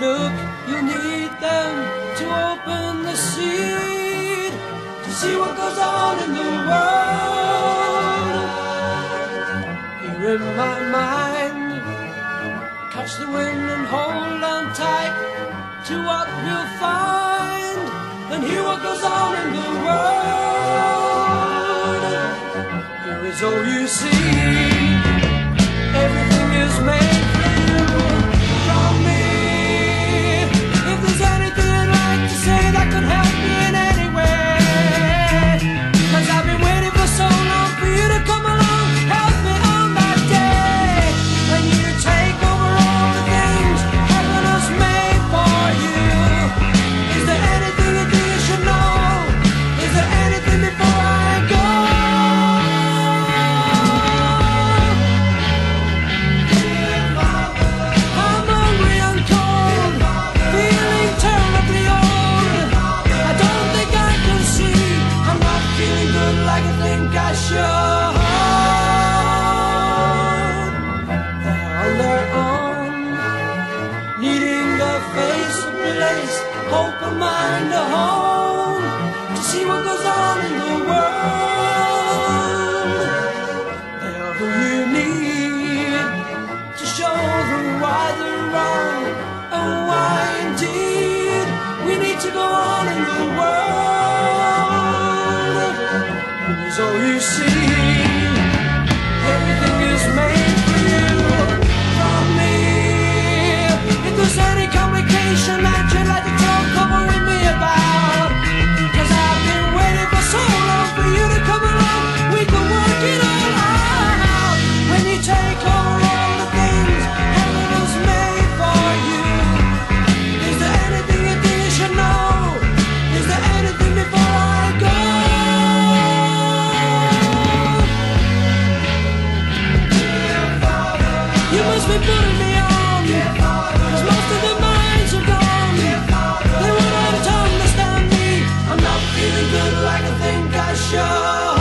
look, you'll need them to open the seed to see what goes on in the world. Here in my mind, catch the wind and hold on tight to what we'll find and hear what goes on in the world. Here is all you see. Like I think I should. They're on their own, needing a face, a place, hope, a mind, a home to see what goes on in the world. Here's all you Good like I think I should.